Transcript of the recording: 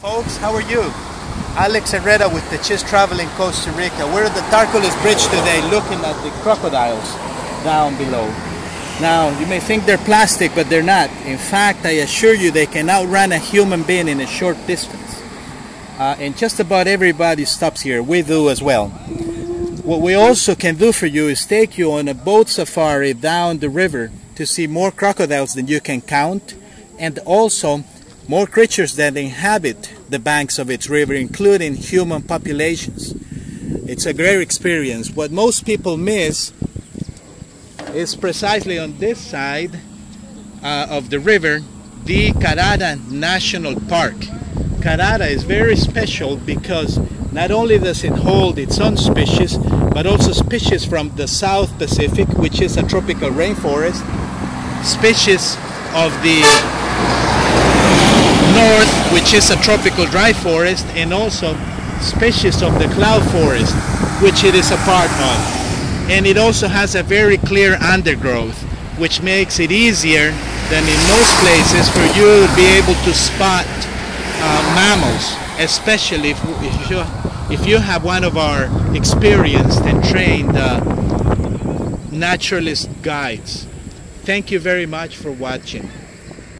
Folks, how are you? Alex Herrera with the Tachiz Travel in Costa Rica. We're at the Tarcoles Bridge today looking at the crocodiles down below. Now, you may think they're plastic, but they're not. In fact, I assure you they can outrun a human being in a short distance. Uh, and just about everybody stops here. We do as well. What we also can do for you is take you on a boat safari down the river to see more crocodiles than you can count and also more creatures that inhabit the banks of its river, including human populations. It's a great experience. What most people miss is precisely on this side uh, of the river, the Carara National Park. Carara is very special because not only does it hold its own species, but also species from the South Pacific, which is a tropical rainforest, species of the north, which is a tropical dry forest, and also species of the cloud forest, which it is a part of. And it also has a very clear undergrowth, which makes it easier than in most places for you to be able to spot uh, mammals, especially if, if, you, if you have one of our experienced and trained uh, naturalist guides. Thank you very much for watching.